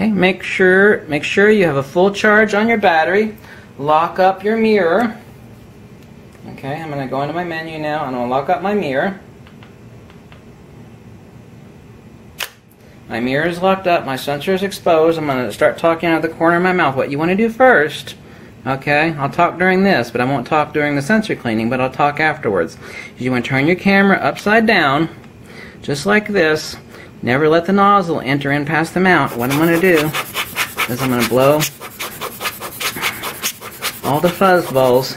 Okay, make sure make sure you have a full charge on your battery. Lock up your mirror. Okay, I'm going to go into my menu now and I'll lock up my mirror. My mirror is locked up, my sensor is exposed. I'm going to start talking out of the corner of my mouth. What you want to do first, okay, I'll talk during this, but I won't talk during the sensor cleaning, but I'll talk afterwards. You want to turn your camera upside down, just like this. Never let the nozzle enter in past the mount. What I'm going to do is I'm going to blow all the fuzz balls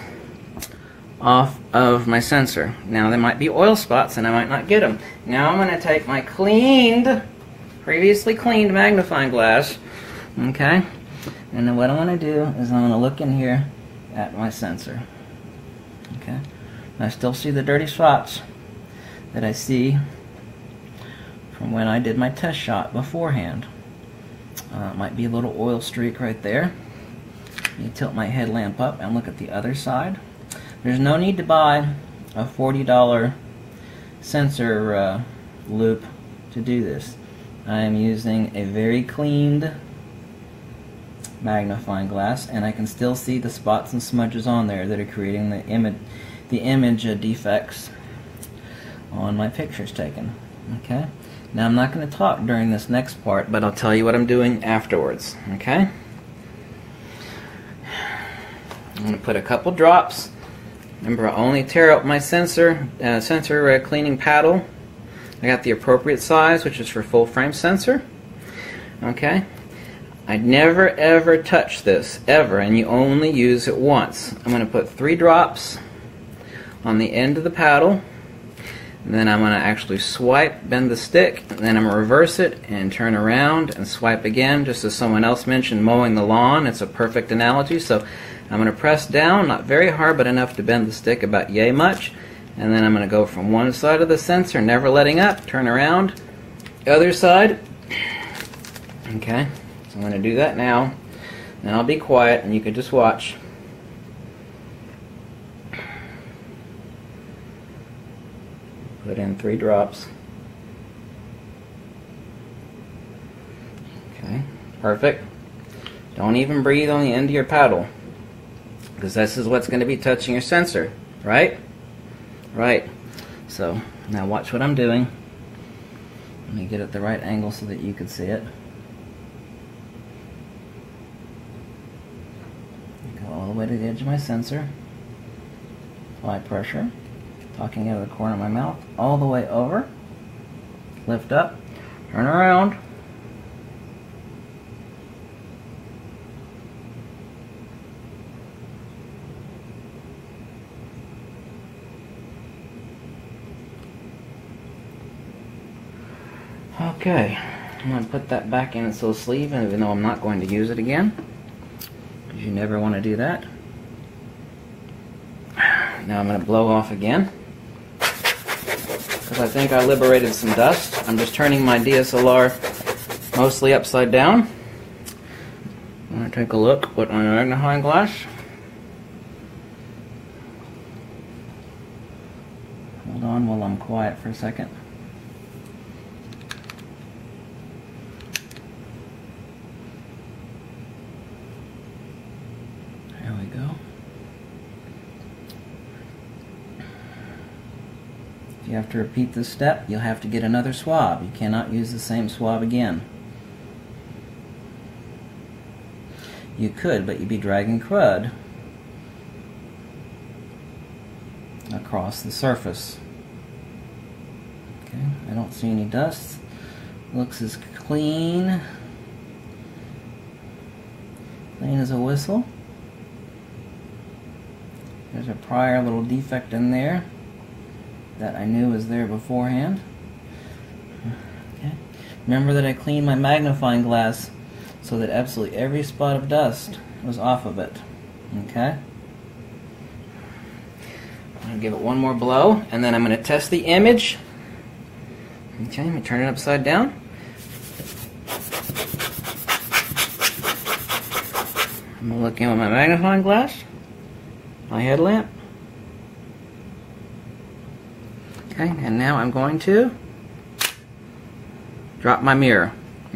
off of my sensor. Now there might be oil spots and I might not get them. Now I'm going to take my cleaned previously cleaned magnifying glass. Okay? And then what I'm going to do is I'm going to look in here at my sensor. Okay? I still see the dirty spots that I see from when I did my test shot beforehand. Uh, might be a little oil streak right there. You tilt my headlamp up and look at the other side. There's no need to buy a $40 sensor uh, loupe to do this. I am using a very cleaned magnifying glass and I can still see the spots and smudges on there that are creating the image the image defects on my pictures taken okay now I'm not going to talk during this next part but I'll tell you what I'm doing afterwards okay I'm going to put a couple drops remember I only tear up my sensor uh, sensor uh, cleaning paddle I got the appropriate size, which is for full frame sensor. Okay. I never ever touch this, ever, and you only use it once. I'm going to put three drops on the end of the paddle. And then I'm going to actually swipe, bend the stick, and then I'm going to reverse it and turn around and swipe again, just as someone else mentioned mowing the lawn. It's a perfect analogy. So I'm going to press down, not very hard, but enough to bend the stick about yay much and then I'm going to go from one side of the sensor, never letting up, turn around, other side. Okay, so I'm going to do that now. Then I'll be quiet and you can just watch. Put in three drops. Okay, perfect. Don't even breathe on the end of your paddle because this is what's going to be touching your sensor, right? Right. So now watch what I'm doing. Let me get it the right angle so that you can see it. Go all the way to the edge of my sensor. Apply pressure. Talking out of the corner of my mouth. All the way over. Lift up. Turn around. Okay, I'm going to put that back in its little sleeve, even though I'm not going to use it again. Because you never want to do that. Now I'm going to blow off again. Because I think I liberated some dust. I'm just turning my DSLR mostly upside down. I'm going to take a look with my magnifying glass. Hold on while I'm quiet for a second. You have to repeat this step, you'll have to get another swab. You cannot use the same swab again. You could, but you'd be dragging crud across the surface. Okay, I don't see any dust. Looks as clean, clean as a whistle. There's a prior little defect in there that I knew was there beforehand. Okay. Remember that I cleaned my magnifying glass so that absolutely every spot of dust was off of it. Okay? I'm going to give it one more blow, and then I'm going to test the image. Okay, let me turn it upside down. I'm looking with my magnifying glass, my headlamp. Okay, and now I'm going to drop my mirror.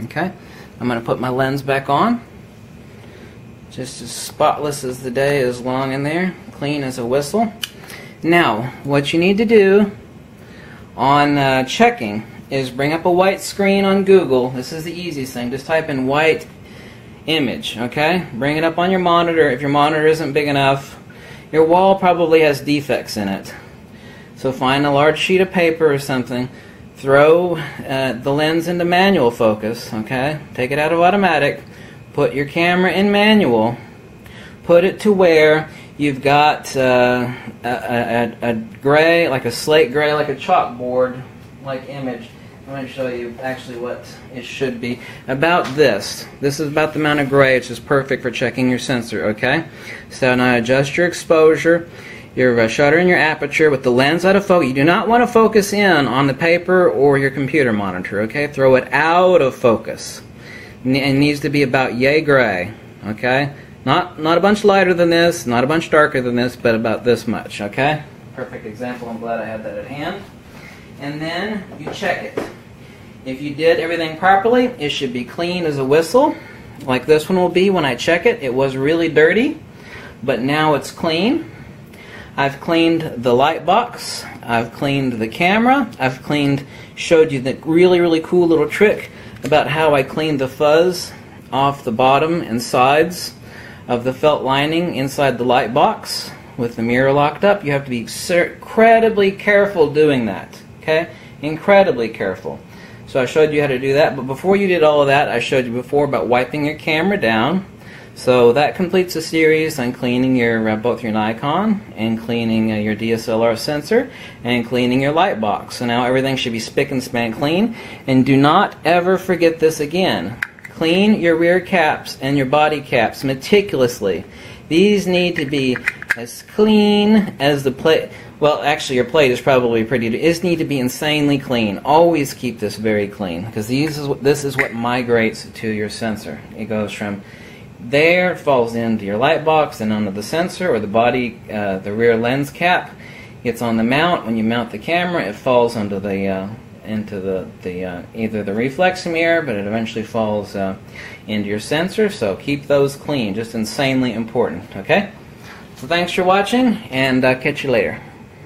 Okay, I'm going to put my lens back on. Just as spotless as the day is long in there, clean as a whistle. Now, what you need to do on uh, checking is bring up a white screen on Google. This is the easiest thing. Just type in white image, okay? Bring it up on your monitor. If your monitor isn't big enough, your wall probably has defects in it. So find a large sheet of paper or something. Throw uh, the lens into manual focus, okay? Take it out of automatic. Put your camera in manual. Put it to where you've got uh, a, a, a gray, like a slate gray, like a chalkboard like image I'm going to show you actually what it should be. About this. This is about the amount of gray, which is perfect for checking your sensor, okay? So now adjust your exposure, your uh, shutter and your aperture with the lens out of focus. You do not want to focus in on the paper or your computer monitor, okay? Throw it out of focus. It needs to be about yay gray, okay? Not, not a bunch lighter than this, not a bunch darker than this, but about this much, okay? Perfect example. I'm glad I had that at hand. And then you check it. If you did everything properly, it should be clean as a whistle, like this one will be when I check it. It was really dirty, but now it's clean. I've cleaned the light box, I've cleaned the camera, I've cleaned, showed you the really, really cool little trick about how I cleaned the fuzz off the bottom and sides of the felt lining inside the light box with the mirror locked up. You have to be incredibly careful doing that, okay? Incredibly careful. So I showed you how to do that. But before you did all of that, I showed you before about wiping your camera down. So that completes the series on cleaning your uh, both your Nikon and cleaning uh, your DSLR sensor and cleaning your light box. So now everything should be spick and span clean. And do not ever forget this again. Clean your rear caps and your body caps meticulously. These need to be as clean as the plate. Well, actually, your plate is probably pretty. It need to be insanely clean. Always keep this very clean because these is this is what migrates to your sensor. It goes from there, falls into your light box, and onto the sensor or the body, uh, the rear lens cap. It's on the mount. When you mount the camera, it falls onto the uh, into the the uh, either the reflex mirror, but it eventually falls uh, into your sensor. So keep those clean. Just insanely important. Okay. So thanks for watching, and uh, catch you later.